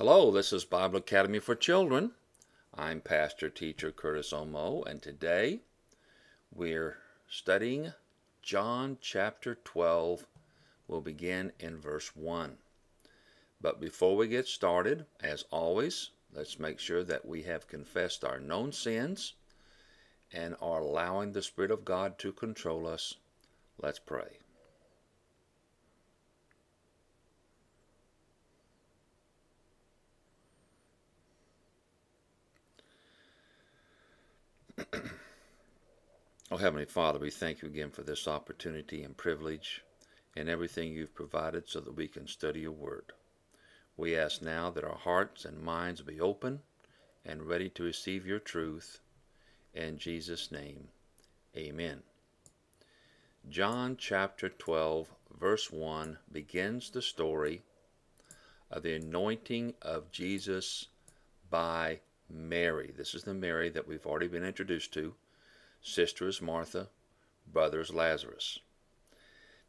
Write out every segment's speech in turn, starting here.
Hello, this is Bible Academy for Children. I'm Pastor Teacher Curtis Omo, and today we're studying John chapter 12. We'll begin in verse 1. But before we get started, as always, let's make sure that we have confessed our known sins and are allowing the Spirit of God to control us. Let's pray. Oh, Heavenly Father, we thank you again for this opportunity and privilege and everything you've provided so that we can study your word. We ask now that our hearts and minds be open and ready to receive your truth. In Jesus' name, amen. John chapter 12, verse 1 begins the story of the anointing of Jesus by Mary. This is the Mary that we've already been introduced to. Sister is Martha, brother is Lazarus.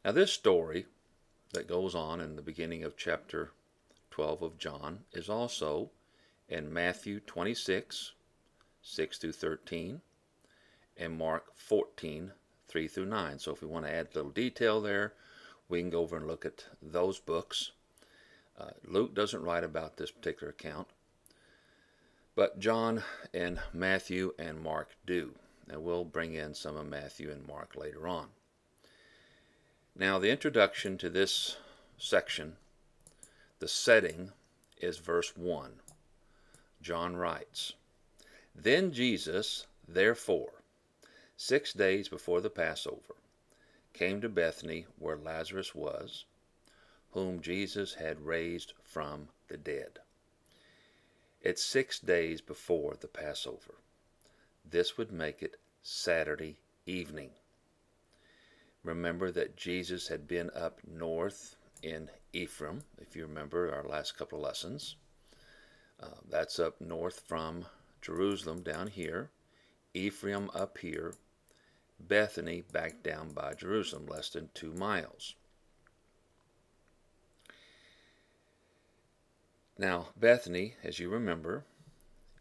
Now, this story that goes on in the beginning of chapter 12 of John is also in Matthew 26, 6 through 13, and Mark 14, 3 through 9. So if we want to add a little detail there, we can go over and look at those books. Uh, Luke doesn't write about this particular account, but John and Matthew and Mark do. And we'll bring in some of Matthew and Mark later on. Now, the introduction to this section, the setting is verse 1. John writes, Then Jesus, therefore, six days before the Passover, came to Bethany where Lazarus was, whom Jesus had raised from the dead. It's six days before the Passover. This would make it Saturday evening. Remember that Jesus had been up north in Ephraim, if you remember our last couple of lessons. Uh, that's up north from Jerusalem down here, Ephraim up here, Bethany back down by Jerusalem, less than two miles. Now, Bethany, as you remember,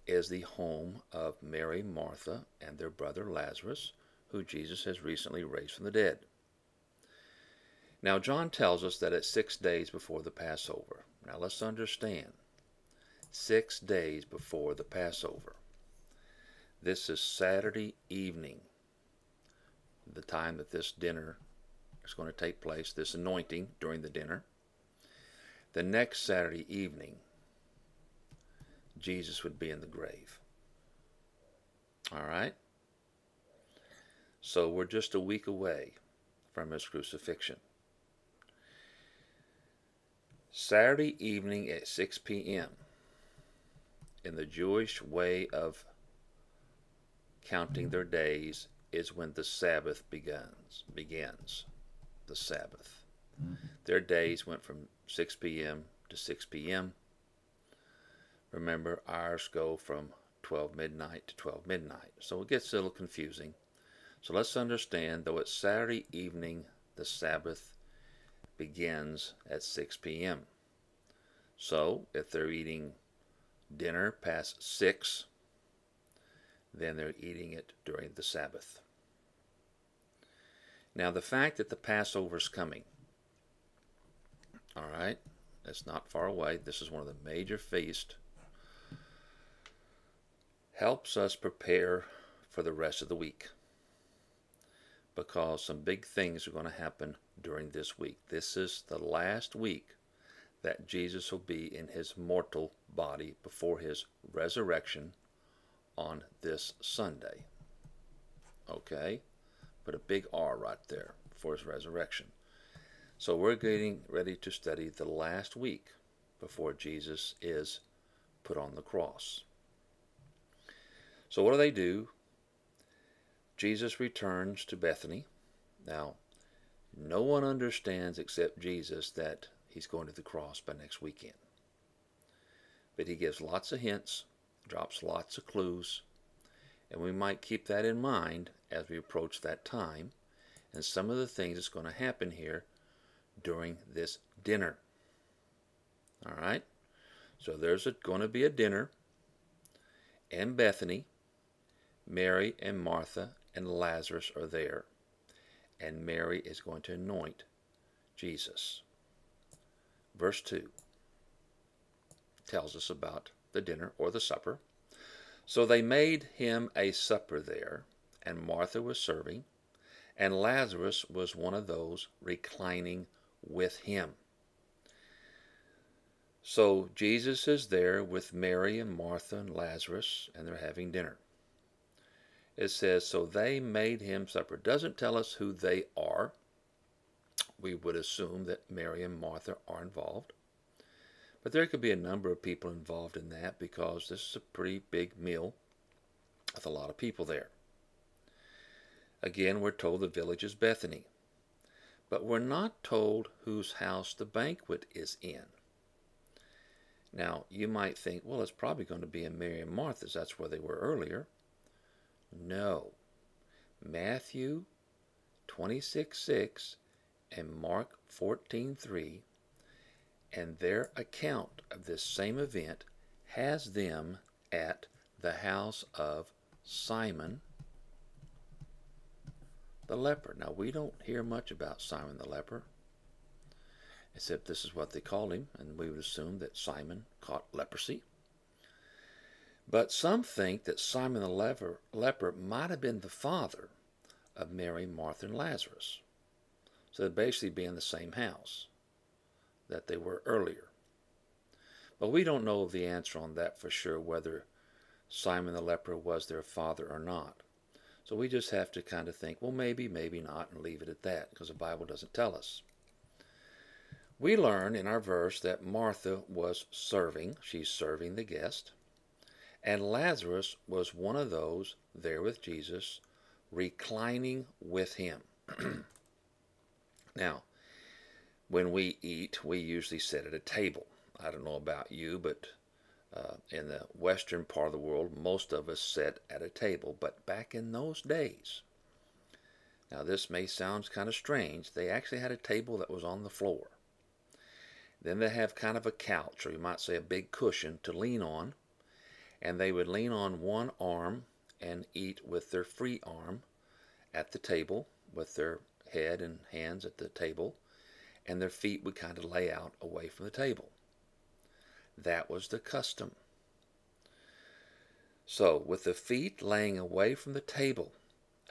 is the home of Mary, Martha, and their brother Lazarus, who Jesus has recently raised from the dead. Now, John tells us that it's six days before the Passover. Now, let's understand six days before the Passover. This is Saturday evening, the time that this dinner is going to take place, this anointing during the dinner. The next Saturday evening, Jesus would be in the grave. All right? So we're just a week away from his crucifixion. Saturday evening at 6 p.m. in the Jewish way of counting their days is when the Sabbath begins. Begins the Sabbath. Mm-hmm. Their days went from 6 p.m. to 6 p.m. Remember, ours go from 12 midnight to 12 midnight. So it gets a little confusing. So let's understand, though it's Saturday evening, the Sabbath begins at 6 p.m. So if they're eating dinner past 6, then they're eating it during the Sabbath. Now, the fact that the Passover is coming, all right, it's not far away. This is one of the major feasts helps us prepare for the rest of the week because some big things are going to happen during this week. This is the last week that Jesus will be in his mortal body before his resurrection on this Sunday. Okay? Put a big R right there for his resurrection. So we're getting ready to study the last week before Jesus is put on the cross. So what do they do? Jesus returns to Bethany. Now, no one understands except Jesus that he's going to the cross by next weekend. But he gives lots of hints, drops lots of clues, and we might keep that in mind as we approach that time and some of the things that's going to happen here during this dinner. All right? So there's going to be a dinner in Bethany. Mary and Martha and Lazarus are there. And Mary is going to anoint Jesus. Verse 2 tells us about the dinner or the supper. So they made him a supper there, and Martha was serving, and Lazarus was one of those reclining with him. So Jesus is there with Mary and Martha and Lazarus, and they're having dinner. It says, So they made him supper. Doesn't tell us who they are. We would assume that Mary and Martha are involved. But there could be a number of people involved in that because this is a pretty big meal with a lot of people there. Again, we're told the village is Bethany. But we're not told whose house the banquet is in. Now, you might think, well, it's probably going to be in Mary and Martha's. That's where they were earlier. No. Matthew 26 6 and Mark 14 3 and their account of this same event has them at the house of Simon the leper. Now, we don't hear much about Simon the leper, except this is what they called him, and we would assume that Simon caught leprosy. But some think that Simon the leper, leper might have been the father of Mary, Martha, and Lazarus. So they'd basically be in the same house that they were earlier. But we don't know the answer on that for sure, whether Simon the leper was their father or not. So we just have to kind of think, well, maybe, maybe not, and leave it at that, because the Bible doesn't tell us. We learn in our verse that Martha was serving, she's serving the guest, and Lazarus was one of those there with Jesus, reclining with him. now, when we eat, we usually sit at a table. I don't know about you, but uh, in the western part of the world, most of us sit at a table. But back in those days, now this may sound kind of strange, they actually had a table that was on the floor. Then they have kind of a couch, or you might say a big cushion to lean on, and they would lean on one arm and eat with their free arm at the table, with their head and hands at the table, and their feet would kind of lay out away from the table. That was the custom. So, with the feet laying away from the table,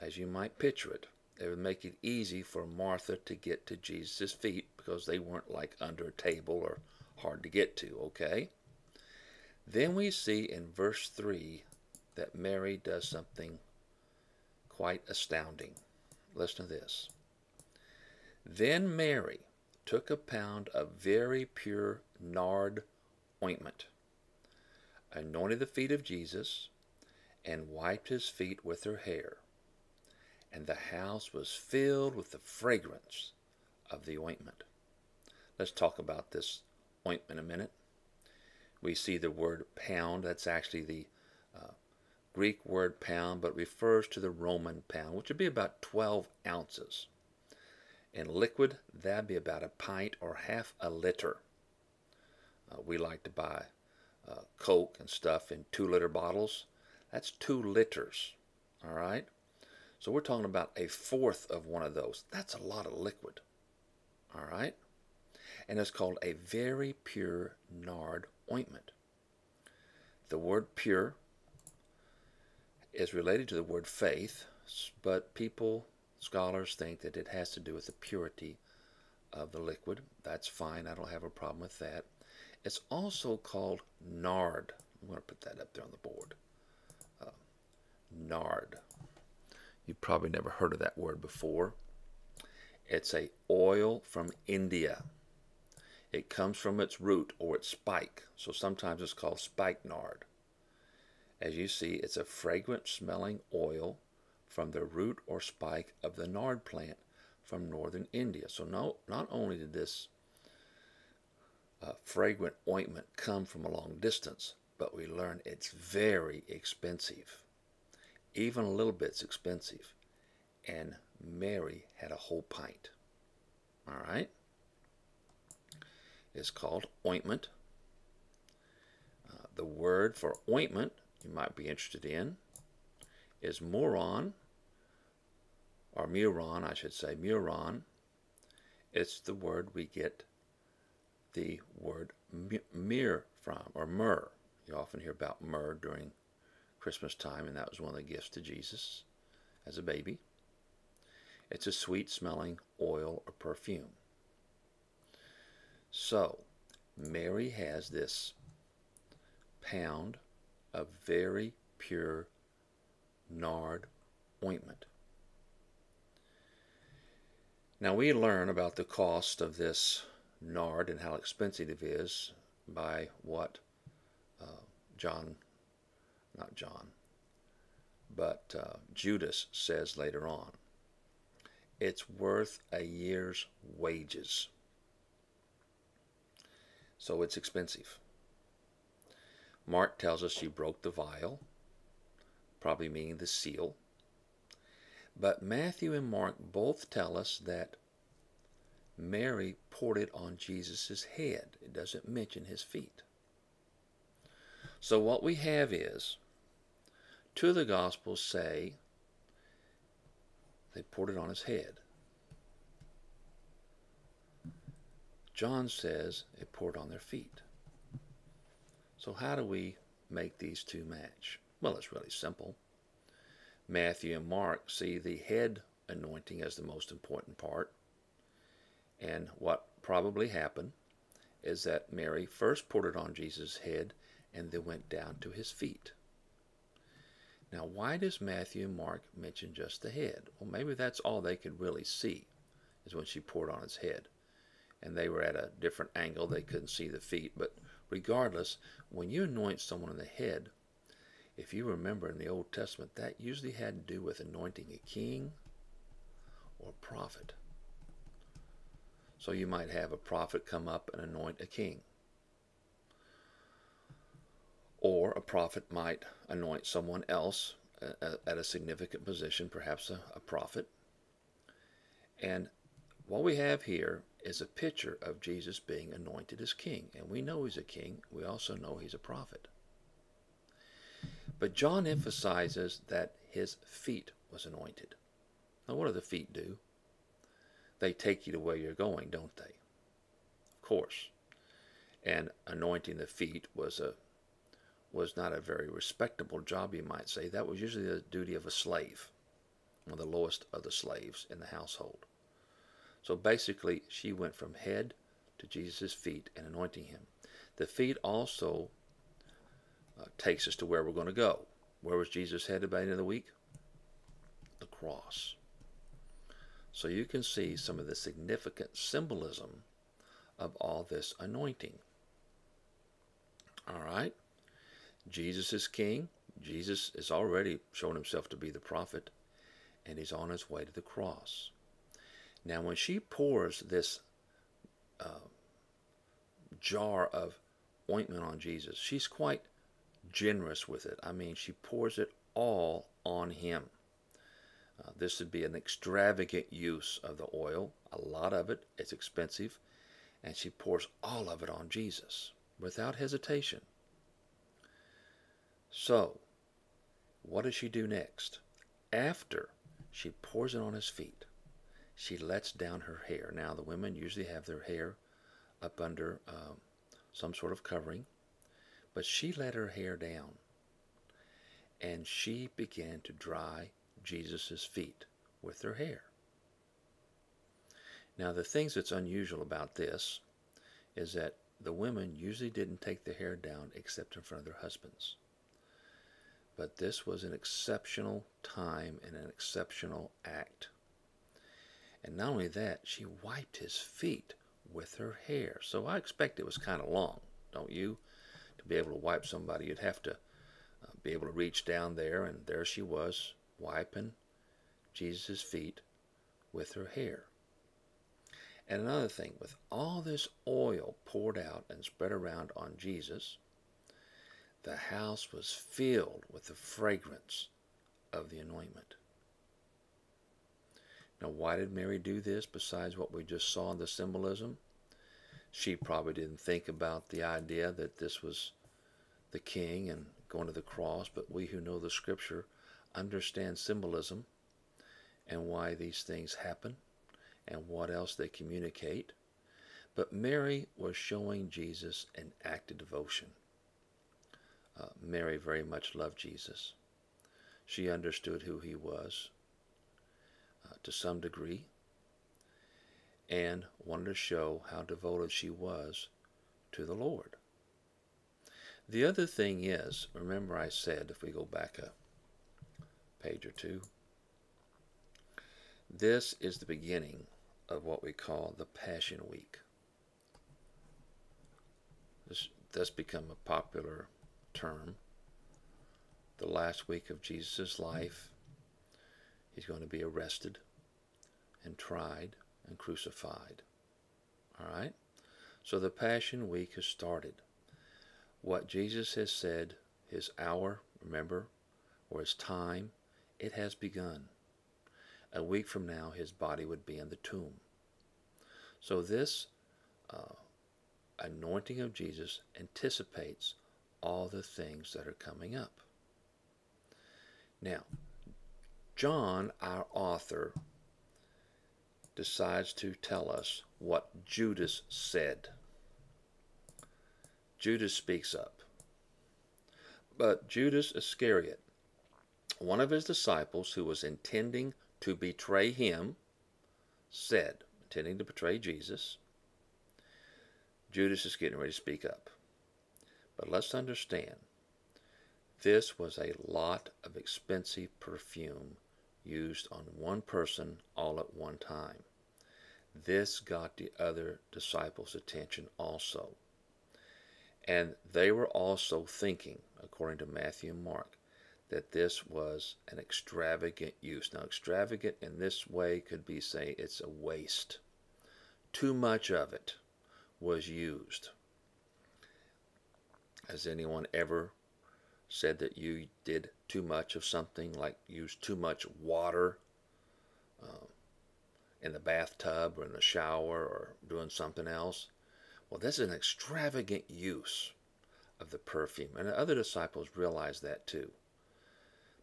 as you might picture it, it would make it easy for Martha to get to Jesus' feet because they weren't like under a table or hard to get to, okay? Then we see in verse 3 that Mary does something quite astounding. Listen to this. Then Mary, took a pound of very pure nard ointment, anointed the feet of Jesus, and wiped his feet with her hair. And the house was filled with the fragrance of the ointment. Let's talk about this ointment a minute. We see the word pound, that's actually the uh, Greek word pound, but refers to the Roman pound, which would be about 12 ounces. In liquid, that'd be about a pint or half a liter. Uh, we like to buy uh, Coke and stuff in two liter bottles. That's two liters. All right? So we're talking about a fourth of one of those. That's a lot of liquid. All right? And it's called a very pure nard ointment. The word pure is related to the word faith, but people Scholars think that it has to do with the purity of the liquid. That's fine. I don't have a problem with that. It's also called nard. I'm going to put that up there on the board. Uh, nard. You've probably never heard of that word before. It's a oil from India. It comes from its root or its spike, so sometimes it's called spikenard. As you see, it's a fragrant smelling oil from the root or spike of the nard plant from northern India. So no, not only did this uh, fragrant ointment come from a long distance, but we learn it's very expensive. Even a little bit's expensive. And Mary had a whole pint. All right? It's called ointment. Uh, the word for ointment you might be interested in is muron, or muron, I should say, muron. It's the word we get the word myrrh from, or myrrh. You often hear about myrrh during Christmas time, and that was one of the gifts to Jesus as a baby. It's a sweet smelling oil or perfume. So, Mary has this pound of very pure nard ointment. Now we learn about the cost of this nard and how expensive it is by what uh, John, not John, but uh, Judas says later on. It's worth a year's wages. So it's expensive. Mark tells us she broke the vial, probably meaning the seal. But Matthew and Mark both tell us that Mary poured it on Jesus' head. It doesn't mention his feet. So what we have is, two of the Gospels say they poured it on his head. John says it poured on their feet. So how do we make these two match? Well, it's really simple. Matthew and Mark see the head anointing as the most important part. And what probably happened is that Mary first poured it on Jesus' head and then went down to his feet. Now, why does Matthew and Mark mention just the head? Well, maybe that's all they could really see, is when she poured on his head. And they were at a different angle, they couldn't see the feet. But regardless, when you anoint someone in the head, if you remember in the Old Testament, that usually had to do with anointing a king or prophet. So you might have a prophet come up and anoint a king. Or a prophet might anoint someone else uh, uh, at a significant position, perhaps a, a prophet. And what we have here is a picture of Jesus being anointed as king. And we know he's a king. We also know he's a prophet. But John emphasizes that his feet was anointed. Now, what do the feet do? They take you to where you're going, don't they? Of course. And anointing the feet was a was not a very respectable job, you might say. That was usually the duty of a slave, one of the lowest of the slaves in the household. So basically, she went from head to Jesus' feet and anointing him. The feet also uh, takes us to where we're going to go. Where was Jesus headed by the end of the week? The cross. So you can see some of the significant symbolism of all this anointing. All right? Jesus is king. Jesus has already shown himself to be the prophet, and he's on his way to the cross. Now, when she pours this uh, jar of ointment on Jesus, she's quite generous with it. I mean, she pours it all on him. Uh, this would be an extravagant use of the oil, a lot of it. It's expensive. And she pours all of it on Jesus without hesitation. So, what does she do next? After she pours it on his feet, she lets down her hair. Now, the women usually have their hair up under um, some sort of covering, but she let her hair down and she began to dry Jesus' feet with her hair. Now, the things that's unusual about this is that the women usually didn't take their hair down except in front of their husbands. But this was an exceptional time and an exceptional act. And not only that, she wiped his feet with her hair. So I expect it was kind of long, don't you? To be able to wipe somebody, you'd have to uh, be able to reach down there, and there she was, wiping Jesus' feet with her hair. And another thing, with all this oil poured out and spread around on Jesus, the house was filled with the fragrance of the anointment. Now, why did Mary do this besides what we just saw in the symbolism? She probably didn't think about the idea that this was the king and going to the cross, but we who know the scripture understand symbolism and why these things happen and what else they communicate. But Mary was showing Jesus an act of devotion. Uh, Mary very much loved Jesus. She understood who he was uh, to some degree and wanted to show how devoted she was to the Lord. The other thing is, remember I said, if we go back a page or two, this is the beginning of what we call the Passion Week. This has become a popular term. The last week of Jesus' life, he's going to be arrested and tried and crucified. All right? So the Passion Week has started. What Jesus has said, his hour, remember, or his time, it has begun. A week from now, his body would be in the tomb. So this uh, anointing of Jesus anticipates all the things that are coming up. Now, John, our author, decides to tell us what Judas said. Judas speaks up. But Judas Iscariot, one of his disciples who was intending to betray him, said, intending to betray Jesus, Judas is getting ready to speak up. But let's understand, this was a lot of expensive perfume used on one person all at one time. This got the other disciples' attention also. And they were also thinking, according to Matthew and Mark, that this was an extravagant use. Now, extravagant in this way could be say it's a waste. Too much of it was used. Has anyone ever said that you did too much of something, like used too much water uh, in the bathtub or in the shower or doing something else? Well, this is an extravagant use of the perfume, and the other disciples realized that too.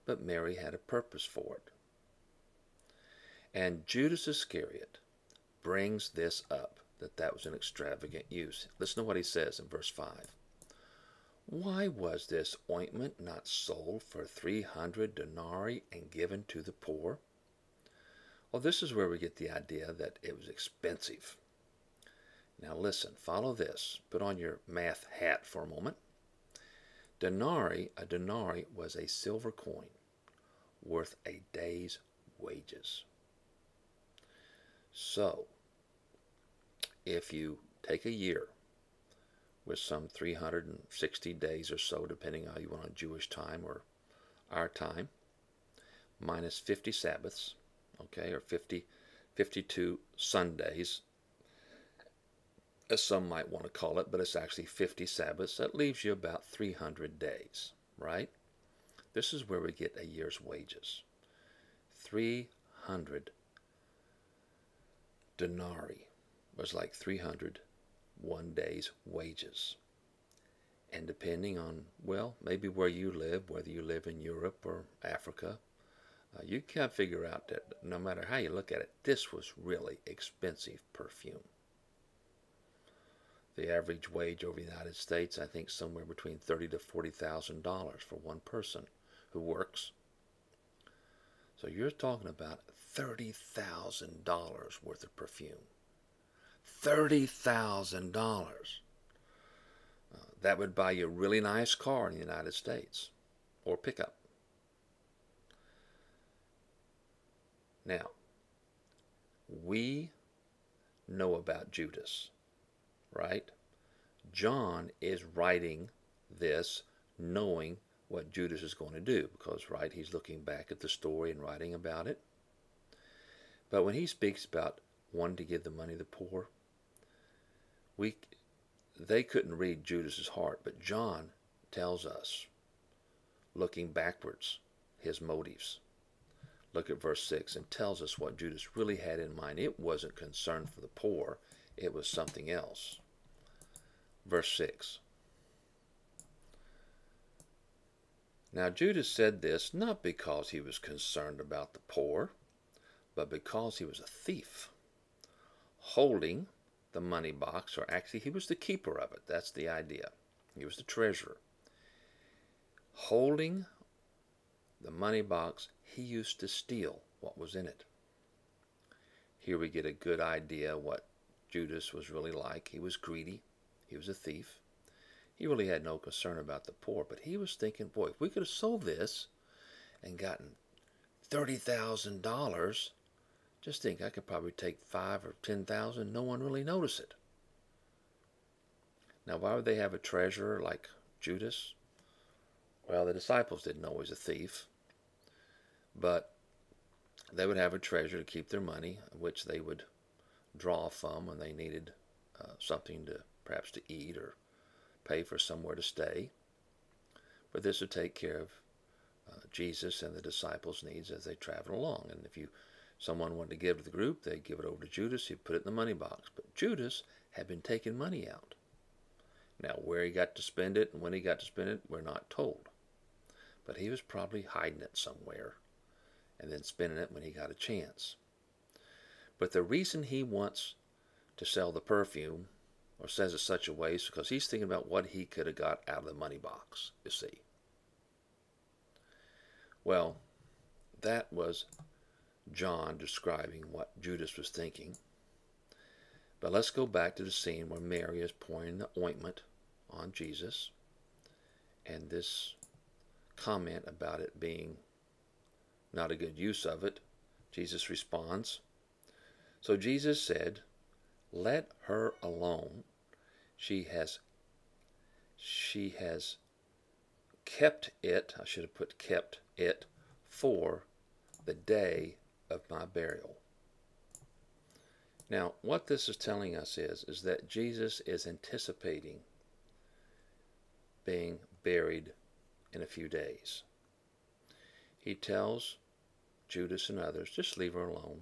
But Mary had a purpose for it. And Judas Iscariot brings this up, that that was an extravagant use. Listen to what he says in verse 5. Why was this ointment not sold for 300 denarii and given to the poor? Well, this is where we get the idea that it was expensive. Now listen, follow this. Put on your math hat for a moment. Denarii, a denarii was a silver coin worth a day's wages. So, if you take a year with some 360 days or so, depending on how you want on Jewish time or our time, minus 50 Sabbaths, okay, or 50, 52 Sundays, as some might want to call it, but it's actually 50 Sabbaths. That leaves you about 300 days, right? This is where we get a year's wages. 300 denarii was like 300 one day's wages. And depending on, well, maybe where you live, whether you live in Europe or Africa, uh, you can figure out that no matter how you look at it, this was really expensive perfume. The average wage over the United States, I think, somewhere between thirty to forty thousand dollars for one person who works. So you're talking about thirty thousand dollars worth of perfume. Thirty thousand dollars. Uh, that would buy you a really nice car in the United States or pickup. Now, we know about Judas right? John is writing this knowing what Judas is going to do because, right, he's looking back at the story and writing about it. But when he speaks about wanting to give the money to the poor, we, they couldn't read Judas's heart, but John tells us, looking backwards, his motives. Look at verse 6 and tells us what Judas really had in mind. It wasn't concern for the poor, it was something else. Verse 6. Now Judas said this not because he was concerned about the poor, but because he was a thief, holding the money box, or actually he was the keeper of it. That's the idea. He was the treasurer. Holding the money box, he used to steal what was in it. Here we get a good idea what Judas was really like. He was greedy. He was a thief. He really had no concern about the poor, but he was thinking, boy, if we could have sold this and gotten $30,000, just think I could probably take five or 10,000, no one really notice it. Now, why would they have a treasurer like Judas? Well, the disciples didn't know he was a thief, but they would have a treasure to keep their money, which they would draw from when they needed uh, something to perhaps to eat or pay for somewhere to stay. But this would take care of uh, Jesus and the disciples' needs as they traveled along. And if you someone wanted to give to the group, they'd give it over to Judas. He'd put it in the money box. But Judas had been taking money out. Now, where he got to spend it and when he got to spend it, we're not told. But he was probably hiding it somewhere and then spending it when he got a chance. But the reason he wants to sell the perfume, or says it such a way, is because he's thinking about what he could have got out of the money box, you see. Well, that was John describing what Judas was thinking. But let's go back to the scene where Mary is pouring the ointment on Jesus. And this comment about it being not a good use of it, Jesus responds. So Jesus said, Let her alone. She has she has kept it, I should have put kept it, for the day of my burial. Now, what this is telling us is, is that Jesus is anticipating being buried in a few days. He tells Judas and others, just leave her alone.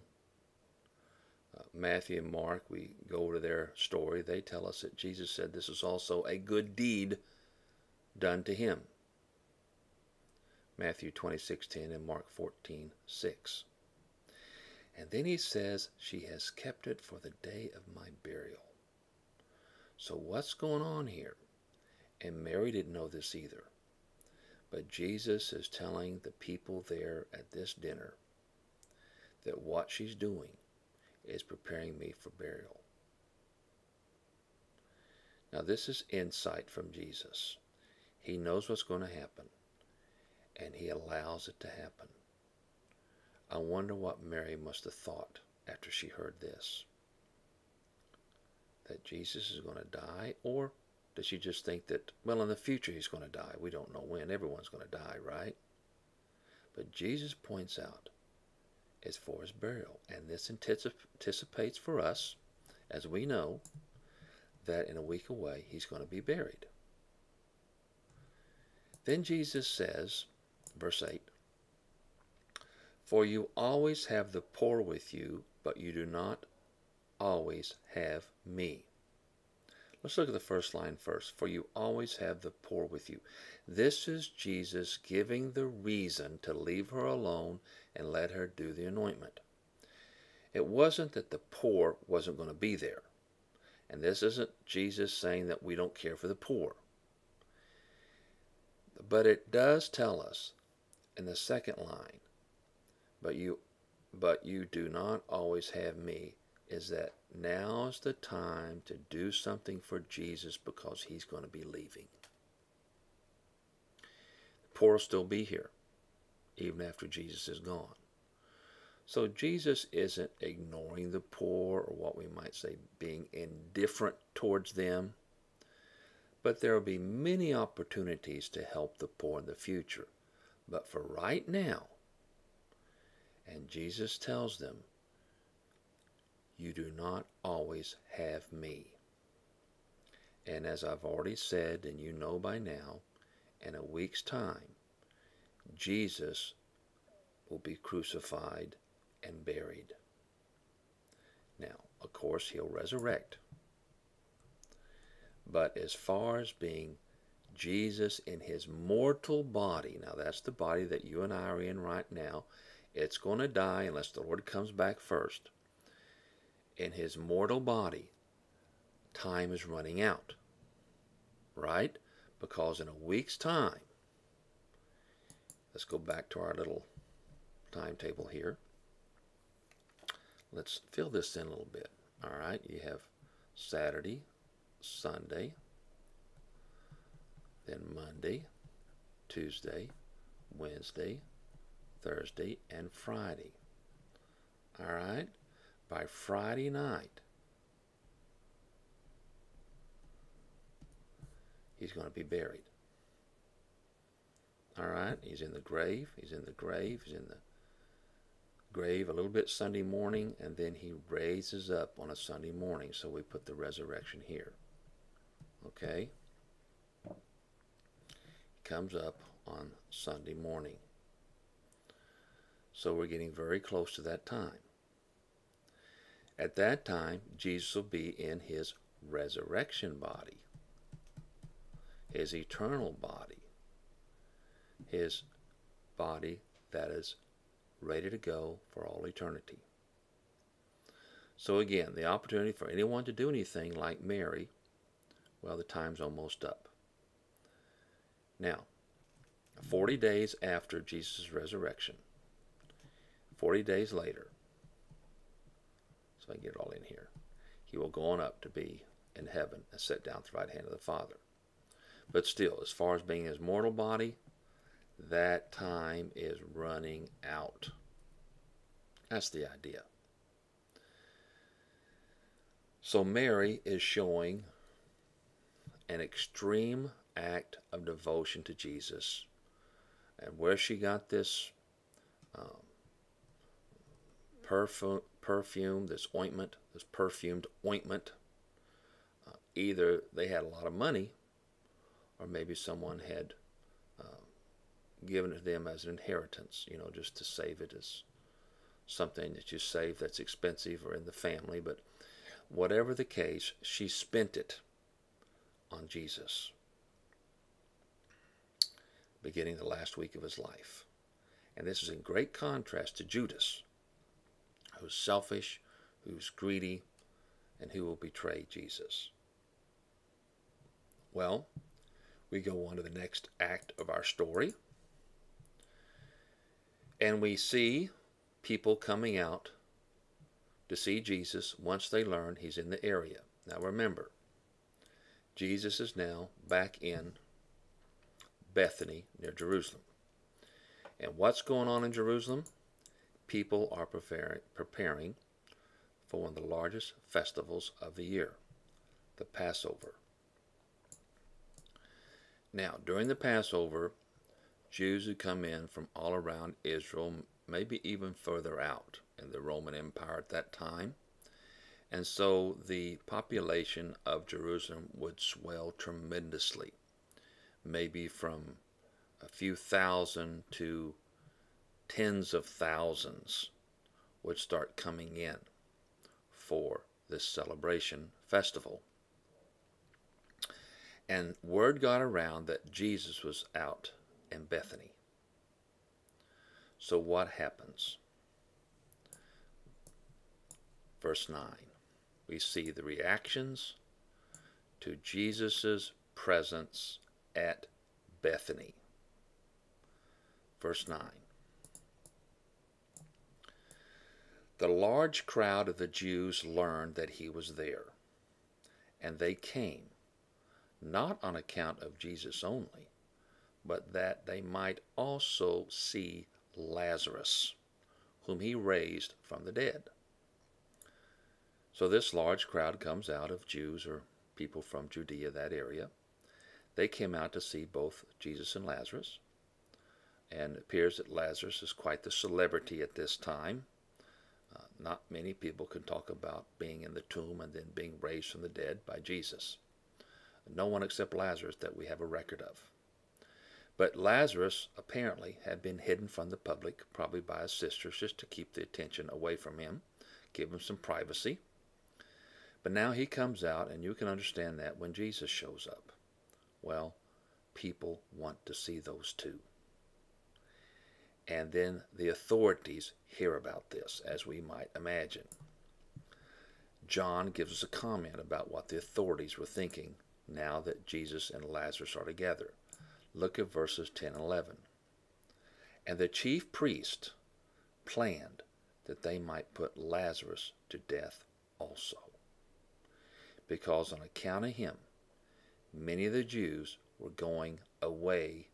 Uh, Matthew and Mark, we go to their story. They tell us that Jesus said this is also a good deed done to him. Matthew 26:10 and Mark 14:6. And then he says, She has kept it for the day of my burial. So what's going on here? And Mary didn't know this either. But Jesus is telling the people there at this dinner that what she's doing is preparing me for burial. Now, this is insight from Jesus. He knows what's going to happen, and he allows it to happen. I wonder what Mary must have thought after she heard this. That Jesus is going to die? Or does she just think that, well, in the future he's going to die? We don't know when. Everyone's going to die, right? But Jesus points out it's for his burial. And this anticipates for us, as we know, that in a week away he's going to be buried. Then Jesus says, verse 8, for you always have the poor with you, but you do not always have me. Let's look at the first line first. For you always have the poor with you. This is Jesus giving the reason to leave her alone and let her do the anointment. It wasn't that the poor wasn't going to be there. And this isn't Jesus saying that we don't care for the poor. But it does tell us in the second line but you but you do not always have me is that now is the time to do something for Jesus because he's going to be leaving. The poor will still be here even after Jesus is gone. So Jesus isn't ignoring the poor or what we might say being indifferent towards them. But there will be many opportunities to help the poor in the future. But for right now, and Jesus tells them, You do not always have me. And as I've already said, and you know by now, in a week's time, Jesus will be crucified and buried. Now, of course, he'll resurrect. But as far as being Jesus in his mortal body, now that's the body that you and I are in right now, it's going to die unless the Lord comes back first. In his mortal body, time is running out. Right? Because in a week's time, let's go back to our little timetable here. Let's fill this in a little bit. All right, you have Saturday, Sunday, then Monday, Tuesday, Wednesday, Thursday, and Friday. All right? By Friday night, he's going to be buried. All right? He's in the grave. He's in the grave. He's in the grave a little bit Sunday morning, and then he raises up on a Sunday morning. So we put the resurrection here. Okay? He comes up on Sunday morning. So we're getting very close to that time. At that time, Jesus will be in his resurrection body, his eternal body, his body that is ready to go for all eternity. So again, the opportunity for anyone to do anything like Mary, well, the time's almost up. Now, 40 days after Jesus' resurrection, 40 days later, so I get it all in here, he will go on up to be in heaven and sit down at the right hand of the Father. But still, as far as being his mortal body, that time is running out. That's the idea. So Mary is showing an extreme act of devotion to Jesus. And where she got this um, perfume, perfume, this ointment, this perfumed ointment, uh, either they had a lot of money or maybe someone had given it to them as an inheritance, you know, just to save it as something that you save that's expensive or in the family. But whatever the case, she spent it on Jesus, beginning the last week of his life. And this is in great contrast to Judas, who's selfish, who's greedy, and who will betray Jesus. Well, we go on to the next act of our story. And we see people coming out to see Jesus once they learn he's in the area. Now remember, Jesus is now back in Bethany near Jerusalem. And what's going on in Jerusalem? People are preparing, for one of the largest festivals of the year, the Passover. Now, during the Passover, Jews who come in from all around Israel, maybe even further out in the Roman Empire at that time. And so the population of Jerusalem would swell tremendously, maybe from a few thousand to tens of thousands would start coming in for this celebration festival. And word got around that Jesus was out in Bethany. So what happens? Verse 9, we see the reactions to Jesus' presence at Bethany. Verse 9. The large crowd of the Jews learned that he was there, and they came, not on account of Jesus only, but that they might also see Lazarus, whom he raised from the dead. So this large crowd comes out of Jews or people from Judea, that area. They came out to see both Jesus and Lazarus. And it appears that Lazarus is quite the celebrity at this time. Not many people can talk about being in the tomb and then being raised from the dead by Jesus. No one except Lazarus that we have a record of. But Lazarus apparently had been hidden from the public, probably by his sisters, just to keep the attention away from him, give him some privacy. But now he comes out, and you can understand that when Jesus shows up. Well, people want to see those two. And then the authorities hear about this, as we might imagine. John gives us a comment about what the authorities were thinking now that Jesus and Lazarus are together. Look at verses 10 and 11. And the chief priest planned that they might put Lazarus to death also. Because on account of him, many of the Jews were going away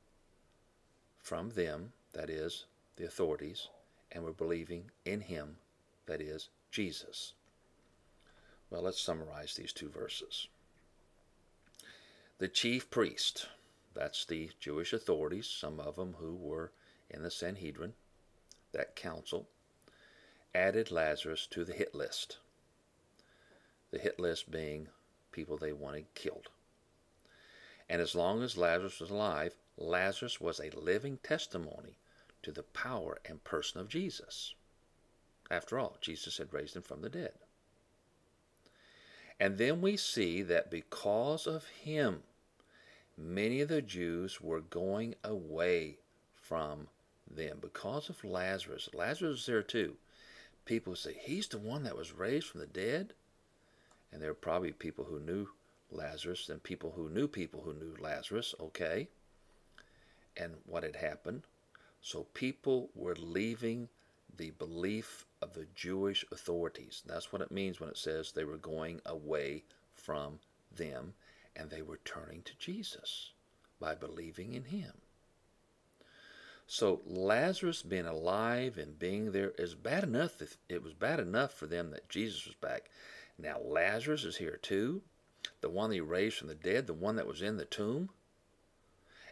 from them, that is, the authorities, and we're believing in him, that is, Jesus. Well, let's summarize these two verses. The chief priest, that's the Jewish authorities, some of them who were in the Sanhedrin, that council, added Lazarus to the hit list. The hit list being people they wanted killed. And as long as Lazarus was alive, Lazarus was a living testimony to the power and person of Jesus. After all, Jesus had raised him from the dead. And then we see that because of him, many of the Jews were going away from them because of Lazarus. Lazarus was there too. People say, He's the one that was raised from the dead. And there were probably people who knew Lazarus and people who knew people who knew Lazarus, okay? And what had happened? So people were leaving the belief of the Jewish authorities. That's what it means when it says they were going away from them and they were turning to Jesus by believing in him. So Lazarus being alive and being there is bad enough. If it was bad enough for them that Jesus was back. Now Lazarus is here too, the one that he raised from the dead, the one that was in the tomb.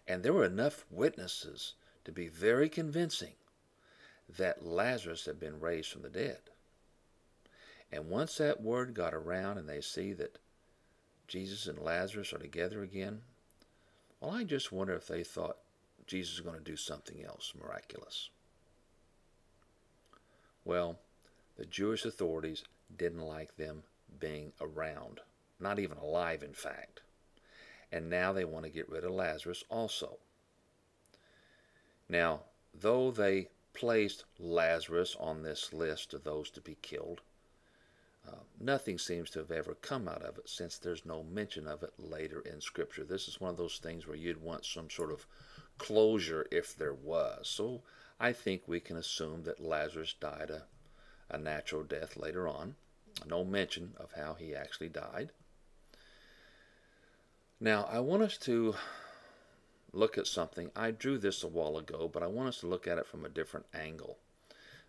And there were enough witnesses to be very convincing that Lazarus had been raised from the dead. And once that word got around and they see that Jesus and Lazarus are together again, well, I just wonder if they thought Jesus was going to do something else miraculous. Well, the Jewish authorities didn't like them being around, not even alive, in fact. And now they want to get rid of Lazarus also. Now, though they placed Lazarus on this list of those to be killed. Uh, nothing seems to have ever come out of it since there's no mention of it later in Scripture. This is one of those things where you'd want some sort of closure if there was. So I think we can assume that Lazarus died a, a natural death later on. No mention of how he actually died. Now, I want us to look at something. I drew this a while ago, but I want us to look at it from a different angle.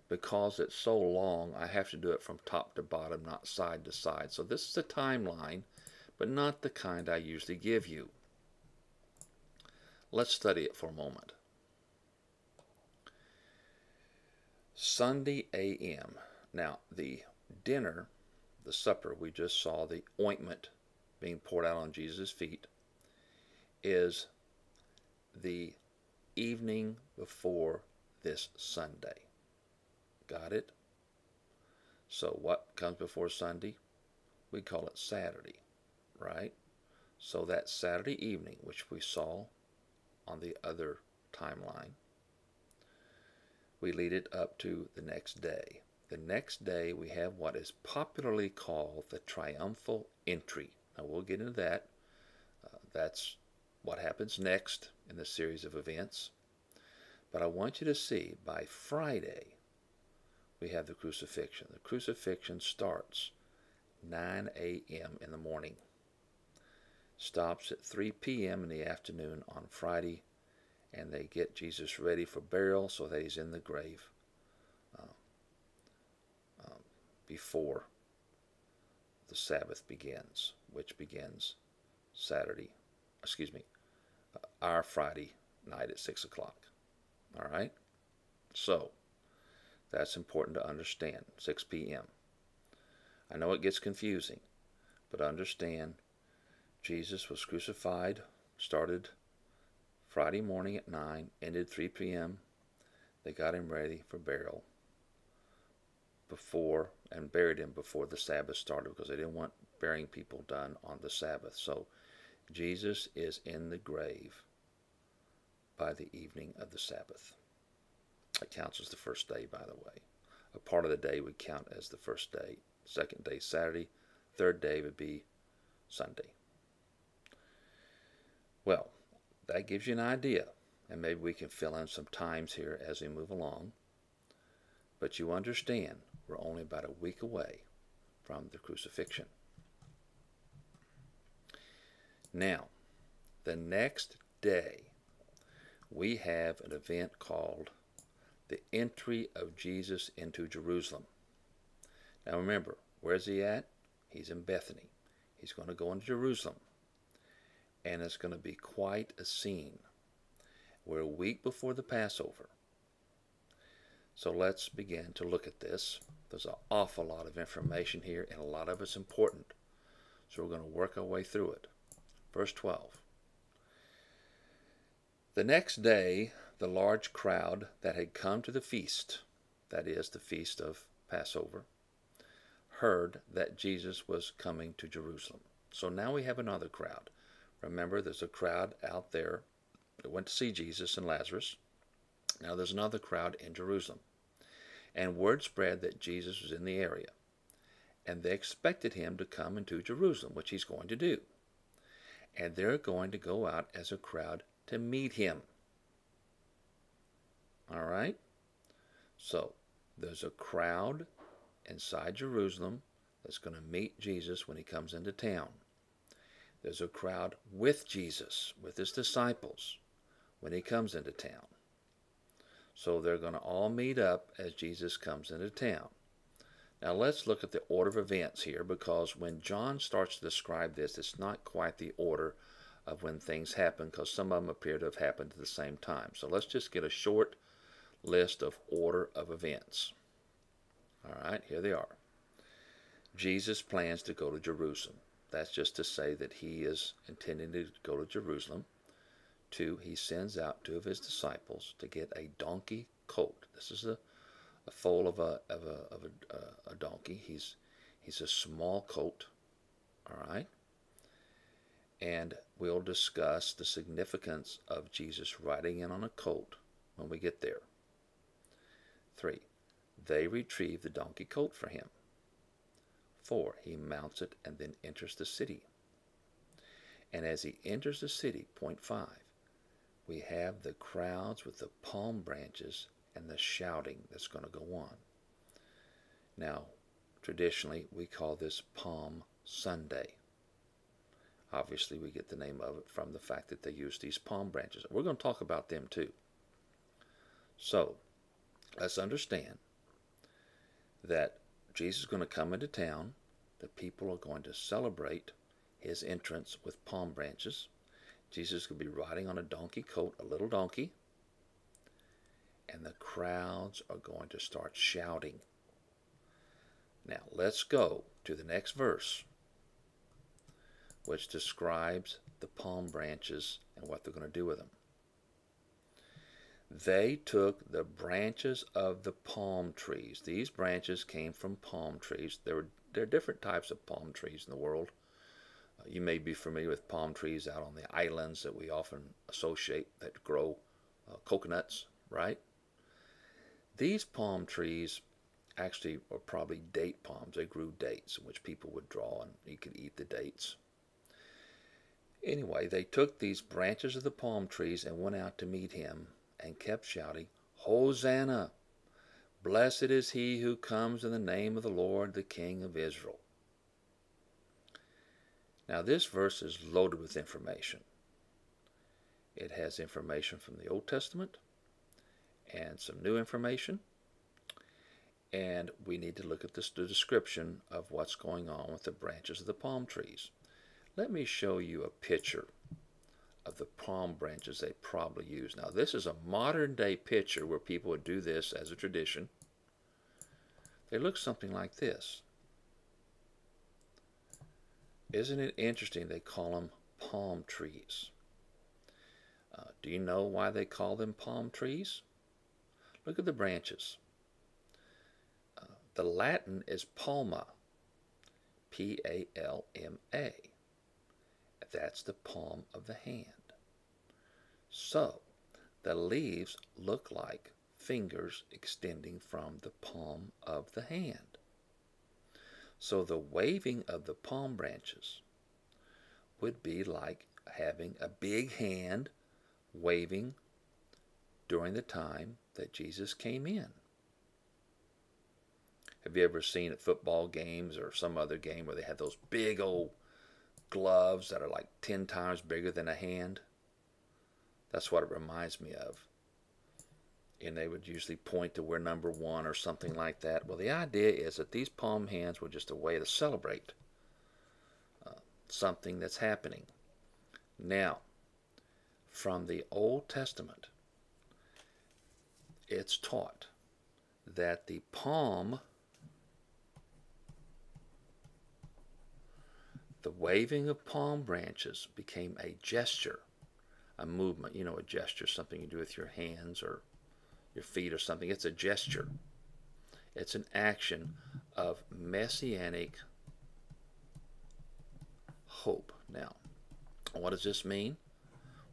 Because it's so long, I have to do it from top to bottom, not side to side. So this is a timeline, but not the kind I usually give you. Let's study it for a moment. Sunday a.m. Now, the dinner, the supper, we just saw the ointment being poured out on Jesus' feet, is the evening before this Sunday. Got it? So what comes before Sunday? We call it Saturday, right? So that Saturday evening, which we saw on the other timeline, we lead it up to the next day. The next day we have what is popularly called the triumphal entry. Now we'll get into that. Uh, that's what happens next in the series of events. But I want you to see by Friday, we have the crucifixion. The crucifixion starts 9 a.m. in the morning, stops at 3 p.m. in the afternoon on Friday, and they get Jesus ready for burial so that he's in the grave uh, uh, before the Sabbath begins, which begins Saturday excuse me, our Friday night at 6 o'clock. All right? So, that's important to understand. 6 p.m. I know it gets confusing, but understand Jesus was crucified, started Friday morning at 9, ended 3 p.m. They got him ready for burial before and buried him before the Sabbath started because they didn't want burying people done on the Sabbath. So Jesus is in the grave by the evening of the Sabbath. It counts as the first day, by the way. A part of the day would count as the first day. Second day, Saturday. Third day would be Sunday. Well, that gives you an idea, and maybe we can fill in some times here as we move along. But you understand, we're only about a week away from the crucifixion. Now, the next day, we have an event called the entry of Jesus into Jerusalem. Now remember, where's he at? He's in Bethany. He's going to go into Jerusalem. And it's going to be quite a scene. We're a week before the Passover. So let's begin to look at this. There's an awful lot of information here, and a lot of it's important. So we're going to work our way through it. Verse 12. The next day, the large crowd that had come to the feast, that is, the feast of Passover, heard that Jesus was coming to Jerusalem. So now we have another crowd. Remember, there's a crowd out there that went to see Jesus and Lazarus. Now there's another crowd in Jerusalem. And word spread that Jesus was in the area. And they expected him to come into Jerusalem, which he's going to do. And they're going to go out as a crowd to meet him. All right? So, there's a crowd inside Jerusalem that's going to meet Jesus when he comes into town. There's a crowd with Jesus, with his disciples, when he comes into town. So they're going to all meet up as Jesus comes into town. Now let's look at the order of events here because when John starts to describe this, it's not quite the order of when things happen because some of them appear to have happened at the same time. So let's just get a short list of order of events. All right, here they are. Jesus plans to go to Jerusalem. That's just to say that he is intending to go to Jerusalem. Two, he sends out two of his disciples to get a donkey colt. This is a, a foal of a of a of a, uh, a donkey. He's he's a small colt. All right. And we'll discuss the significance of Jesus riding in on a colt when we get there. 3. They retrieve the donkey colt for him. 4. He mounts it and then enters the city. And as he enters the city, point 5, we have the crowds with the palm branches and the shouting that's going to go on. Now, traditionally, we call this Palm Sunday. Obviously, we get the name of it from the fact that they use these palm branches. We're going to talk about them too. So, let's understand that Jesus is going to come into town. The people are going to celebrate his entrance with palm branches. Jesus to be riding on a donkey coat, a little donkey, and the crowds are going to start shouting. Now, let's go to the next verse, which describes the palm branches and what they're going to do with them. They took the branches of the palm trees. These branches came from palm trees. There, were, there are different types of palm trees in the world. Uh, you may be familiar with palm trees out on the islands that we often associate that grow uh, coconuts, right? These palm trees actually were probably date palms. They grew dates which people would draw and you could eat the dates. Anyway, they took these branches of the palm trees and went out to meet him and kept shouting, Hosanna! Blessed is he who comes in the name of the Lord, the King of Israel. Now, this verse is loaded with information. It has information from the Old Testament and some new information. And we need to look at this, the description of what's going on with the branches of the palm trees. Let me show you a picture of the palm branches they probably use. Now, this is a modern day picture where people would do this as a tradition. They look something like this. Isn't it interesting they call them palm trees? Uh, do you know why they call them palm trees? Look at the branches. Uh, the Latin is palma, P A L M A. That's the palm of the hand. So, the leaves look like fingers extending from the palm of the hand. So the waving of the palm branches would be like having a big hand waving during the time that Jesus came in. Have you ever seen at football games or some other game where they have those big old gloves that are like 10 times bigger than a hand? That's what it reminds me of. And they would usually point to where number one or something like that. Well, the idea is that these palm hands were just a way to celebrate uh, something that's happening. Now, from the Old Testament, it's taught that the palm The waving of palm branches became a gesture, a movement. You know, a gesture, something you do with your hands or your feet or something. It's a gesture. It's an action of messianic hope. Now, what does this mean?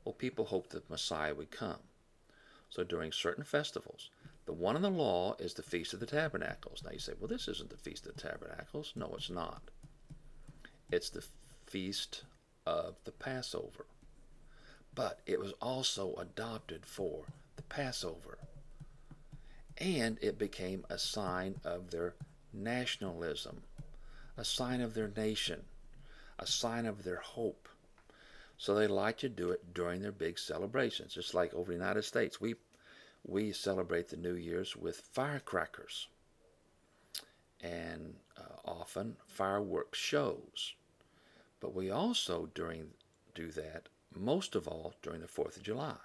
Well, people hoped that Messiah would come. So during certain festivals, the one in the law is the Feast of the Tabernacles. Now you say, well, this isn't the Feast of the Tabernacles. No, it's not. It's the feast of the Passover. But it was also adopted for the Passover. And it became a sign of their nationalism, a sign of their nation, a sign of their hope. So they like to do it during their big celebrations. Just like over the United States, we we celebrate the New Year's with firecrackers and uh, often fireworks shows. But we also during do that most of all during the 4th of July,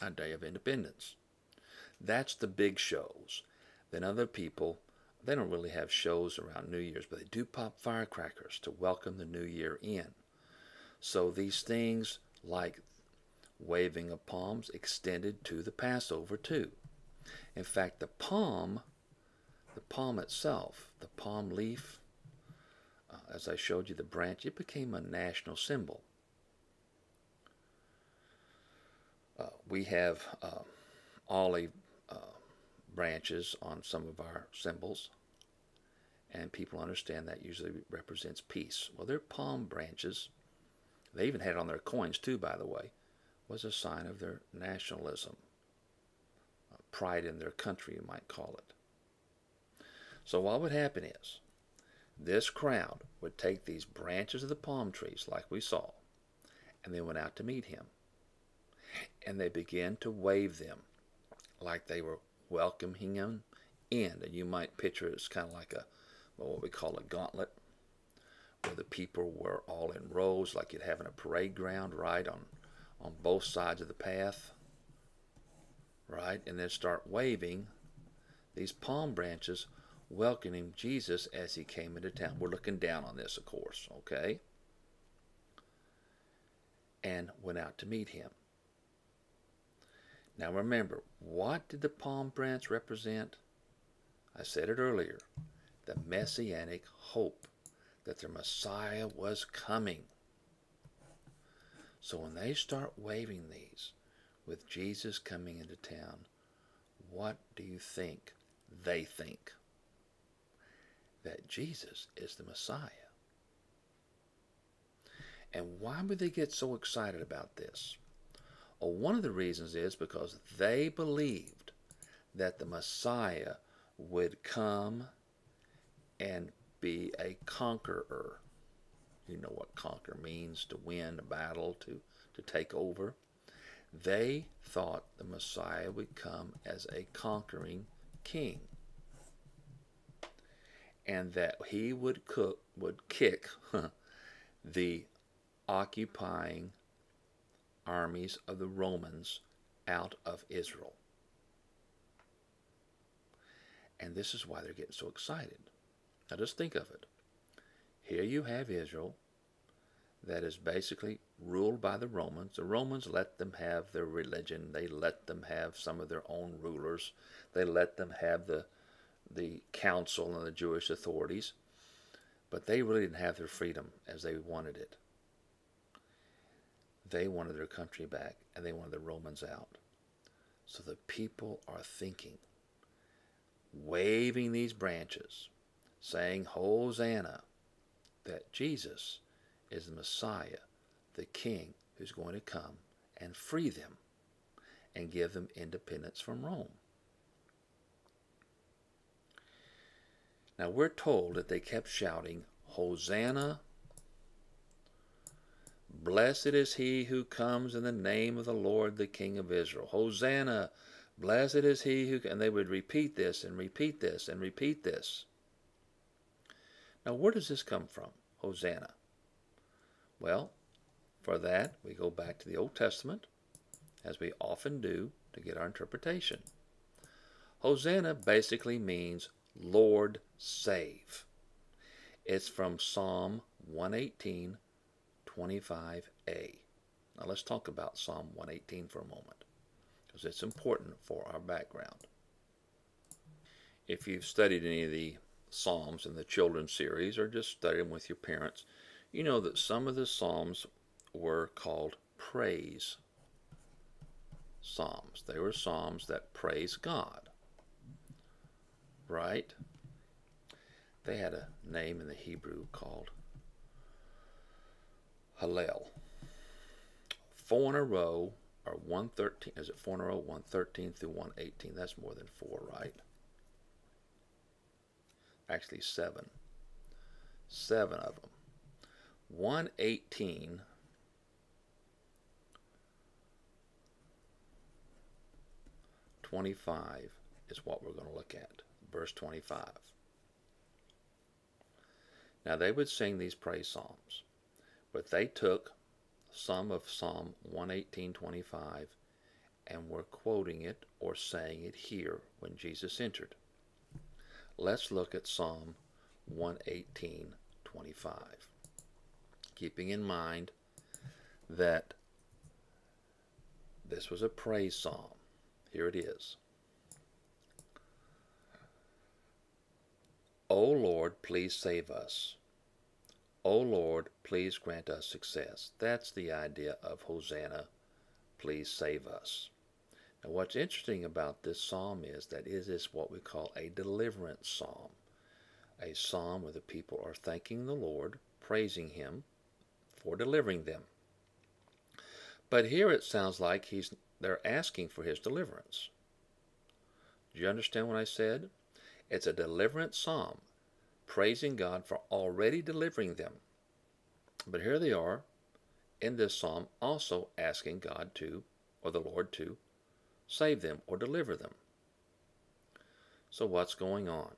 a day of independence. That's the big shows. Then other people, they don't really have shows around New Year's, but they do pop firecrackers to welcome the new year in. So these things like waving of palms extended to the Passover too. In fact, the palm, the palm itself, the palm leaf, uh, as I showed you the branch, it became a national symbol. Uh, we have uh, olive uh, branches on some of our symbols, and people understand that usually represents peace. Well, they're palm branches. They even had it on their coins too, by the way, was a sign of their nationalism, uh, pride in their country, you might call it. So what would happen is, this crowd would take these branches of the palm trees, like we saw, and they went out to meet him. And they began to wave them like they were welcoming him in. And you might picture it as kind of like a, well, what we call a gauntlet, where the people were all in rows, like you'd have in a parade ground, right, on, on both sides of the path, right? And then start waving these palm branches welcoming Jesus as he came into town. We're looking down on this, of course, okay? And went out to meet him. Now remember, what did the palm branch represent? I said it earlier the messianic hope that their Messiah was coming. So when they start waving these with Jesus coming into town, what do you think they think? That Jesus is the Messiah. And why would they get so excited about this? Well, one of the reasons is because they believed that the Messiah would come and be a conqueror. You know what conquer means to win a battle, to, to take over. They thought the Messiah would come as a conquering king and that he would cook would kick the occupying armies of the Romans out of Israel. And this is why they're getting so excited. Now just think of it. Here you have Israel that is basically ruled by the Romans. The Romans let them have their religion. They let them have some of their own rulers. They let them have the the council and the Jewish authorities, but they really didn't have their freedom as they wanted it. They wanted their country back and they wanted the Romans out. So the people are thinking, waving these branches, saying, Hosanna, that Jesus is the Messiah, the King who's going to come and free them and give them independence from Rome. Now we're told that they kept shouting, Hosanna! Blessed is he who comes in the name of the Lord, the King of Israel. Hosanna! Blessed is he who. And they would repeat this and repeat this and repeat this. Now, where does this come from? Hosanna. Well, for that, we go back to the Old Testament, as we often do, to get our interpretation. Hosanna basically means Lord save. It's from Psalm 118, 25a. Now let's talk about Psalm 118 for a moment, because it's important for our background. If you've studied any of the Psalms in the children's series, or just studied them with your parents, you know that some of the Psalms were called praise Psalms. They were Psalms that praise God right? They had a name in the Hebrew called Hallel. Four in a row, or 113, is it four in a row? 113 through 118. That's more than four, right? Actually, seven. Seven of them. 118 25 is what we're going to look at verse 25. Now they would sing these praise psalms, but they took some of Psalm 118.25 and were quoting it or saying it here when Jesus entered. Let's look at Psalm 118.25, keeping in mind that this was a praise psalm. Here it is. O Lord, please save us. O Lord, please grant us success. That's the idea of Hosanna, please save us. Now, what's interesting about this psalm is that it is what we call a deliverance psalm, a psalm where the people are thanking the Lord, praising Him for delivering them. But here it sounds like he's they're asking for His deliverance. Do you understand what I said? It's a deliverance psalm, praising God for already delivering them. But here they are in this psalm also asking God to, or the Lord to, save them or deliver them. So what's going on?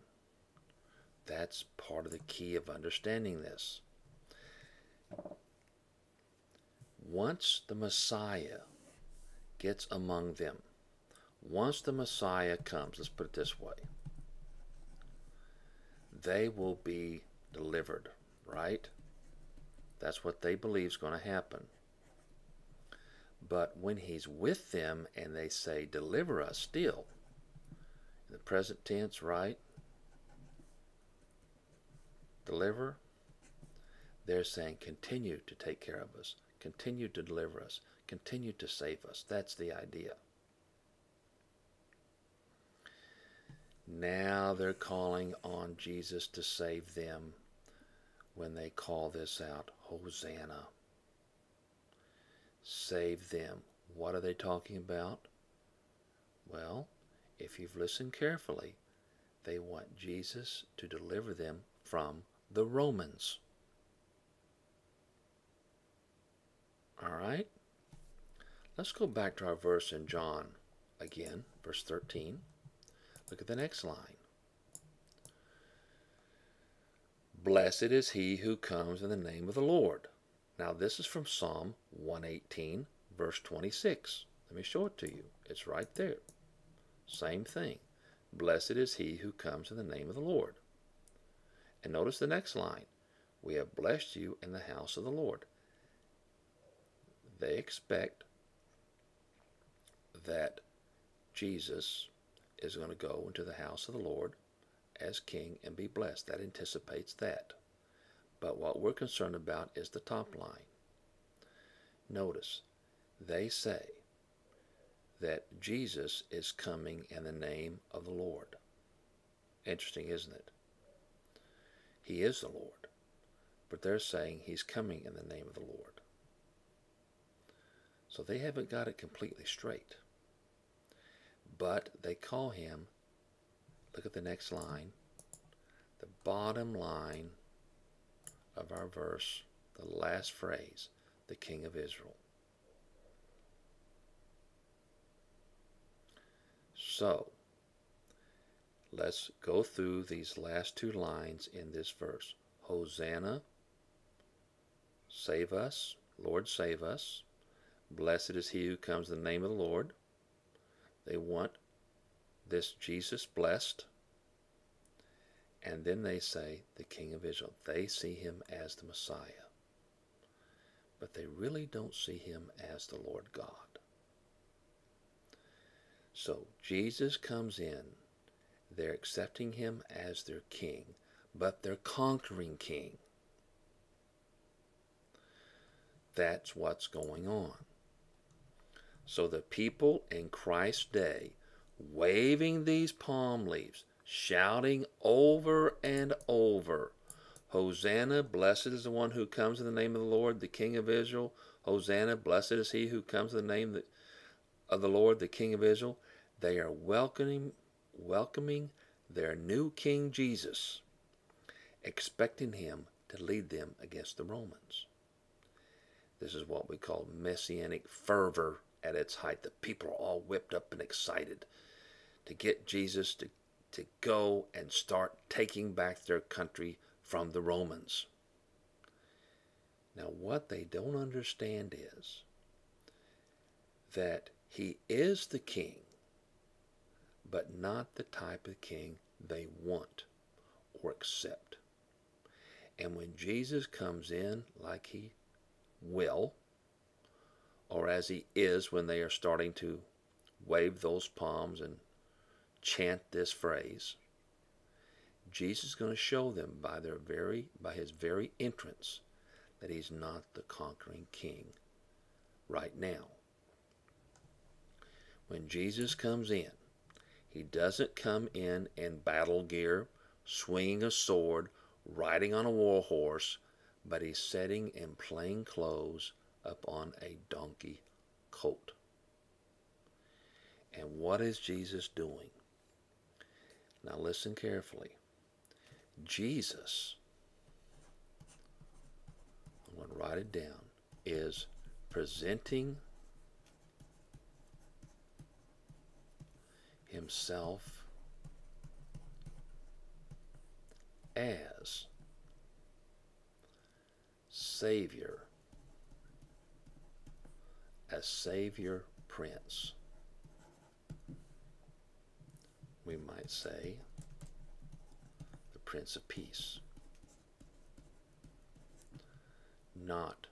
That's part of the key of understanding this. Once the Messiah gets among them, once the Messiah comes, let's put it this way they will be delivered, right? That's what they believe is going to happen. But when he's with them and they say, deliver us still, in the present tense, right? Deliver, they're saying, continue to take care of us, continue to deliver us, continue to save us. That's the idea. Now they're calling on Jesus to save them when they call this out Hosanna. Save them. What are they talking about? Well, if you've listened carefully, they want Jesus to deliver them from the Romans. All right? Let's go back to our verse in John again, verse 13. Look at the next line. Blessed is he who comes in the name of the Lord. Now, this is from Psalm 118, verse 26. Let me show it to you. It's right there. Same thing. Blessed is he who comes in the name of the Lord. And notice the next line. We have blessed you in the house of the Lord. They expect that Jesus is going to go into the house of the Lord as king and be blessed. That anticipates that. But what we're concerned about is the top line. Notice, they say that Jesus is coming in the name of the Lord. Interesting, isn't it? He is the Lord, but they're saying he's coming in the name of the Lord. So they haven't got it completely straight. But they call him, look at the next line, the bottom line of our verse, the last phrase, the King of Israel. So, let's go through these last two lines in this verse. Hosanna, save us, Lord save us. Blessed is he who comes in the name of the Lord. They want this Jesus blessed. And then they say, the King of Israel. They see him as the Messiah. But they really don't see him as the Lord God. So Jesus comes in. They're accepting him as their king, but they're conquering king. That's what's going on. So the people in Christ's day, waving these palm leaves, shouting over and over, Hosanna, blessed is the one who comes in the name of the Lord, the King of Israel. Hosanna, blessed is he who comes in the name of the Lord, the King of Israel. They are welcoming, welcoming their new King Jesus, expecting him to lead them against the Romans. This is what we call messianic fervor at its height. The people are all whipped up and excited to get Jesus to, to go and start taking back their country from the Romans. Now, what they don't understand is that he is the king, but not the type of king they want or accept. And when Jesus comes in like he will, or as he is when they are starting to wave those palms and chant this phrase, Jesus is going to show them by their very by his very entrance that he's not the conquering king right now. When Jesus comes in, he doesn't come in in battle gear, swinging a sword, riding on a war horse, but he's sitting in plain clothes upon a donkey colt. And what is Jesus doing? Now listen carefully. Jesus, I'm going to write it down, is presenting himself as Savior, as Savior Prince. We might say the Prince of Peace, not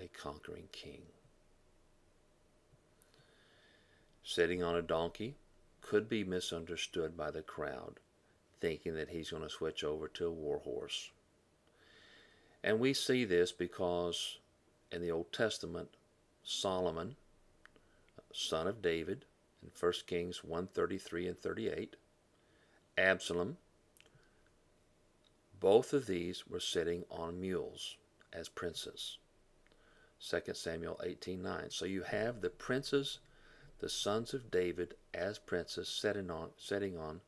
a conquering king. Sitting on a donkey, could be misunderstood by the crowd, thinking that he's going to switch over to a war horse. And we see this because in the Old Testament, Solomon, son of David, in 1 Kings 133 and 38, Absalom, both of these were sitting on mules as princes. 2 Samuel 18:9. So you have the princes the sons of David as princes sitting on, setting on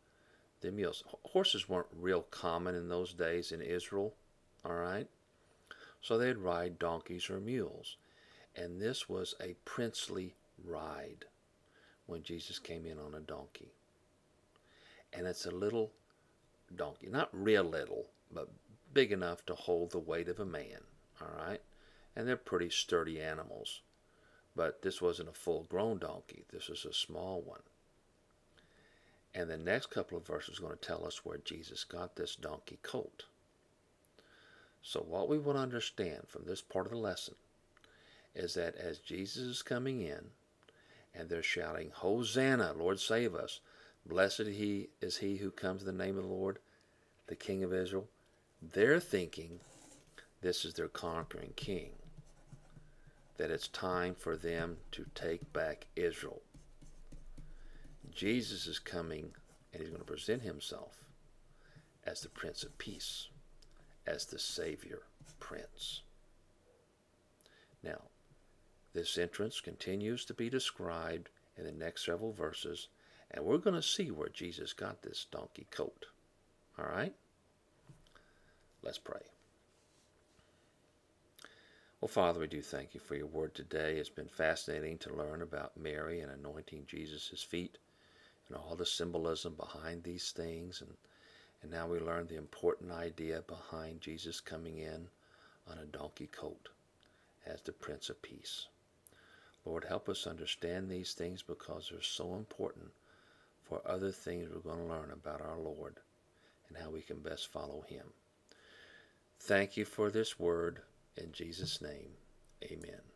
the mules. Horses weren't real common in those days in Israel, all right? So they'd ride donkeys or mules. And this was a princely ride when Jesus came in on a donkey. And it's a little donkey, not real little, but big enough to hold the weight of a man, all right? And they're pretty sturdy animals. But this wasn't a full grown donkey, this was a small one. And the next couple of verses are going to tell us where Jesus got this donkey colt. So, what we want to understand from this part of the lesson is that as Jesus is coming in and they're shouting, Hosanna, Lord save us, blessed he is he who comes in the name of the Lord, the King of Israel, they're thinking this is their conquering king. that it's time for them to take back Israel. Jesus is coming and he's going to present himself as the Prince of Peace, as the Savior Prince. Now, this entrance continues to be described in the next several verses, and we're going to see where Jesus got this donkey coat. All right? Let's pray. Well, Father, we do thank you for your word today. It's been fascinating to learn about Mary and anointing Jesus' feet and all the symbolism behind these things. And, and now we learn the important idea behind Jesus coming in on a donkey coat as the Prince of Peace. Lord, help us understand these things because they're so important for other things we're going to learn about our Lord and how we can best follow him. Thank you for this word. In Jesus' name, amen.